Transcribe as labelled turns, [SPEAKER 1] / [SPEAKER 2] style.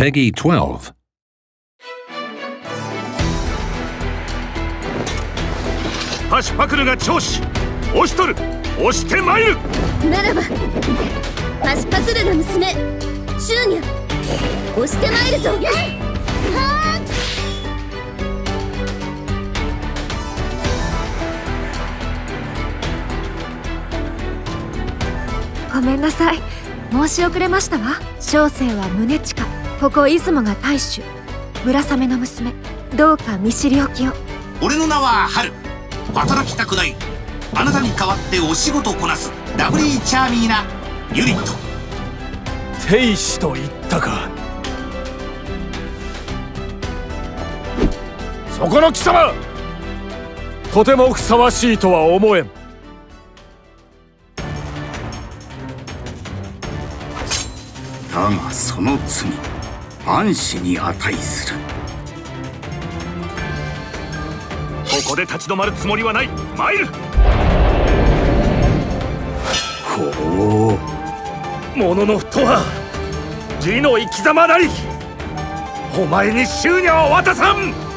[SPEAKER 1] Peggy 12.
[SPEAKER 2] パシパクルが調子押しとる押してまいる
[SPEAKER 3] ならばパシパクルが娘シューニャ押してまいるぞ
[SPEAKER 4] ごめんなさい申し遅れましたわ小生は宗近ここ出雲が大主村雨の娘。どうか見知りおきを。
[SPEAKER 5] 俺の名は春。働きたくない。あなたに代わってお仕事こなす。ラブリーチャーミーな。ユニット。
[SPEAKER 6] 天使と言ったか。そこの貴様。とてもふさわしいとは思えん。
[SPEAKER 7] だがその罪暗視に値する。
[SPEAKER 2] ここで立ち止まるつもりはない。参る。
[SPEAKER 7] ほ
[SPEAKER 2] う。もののとは義の生き様なり。お前に執念を渡さん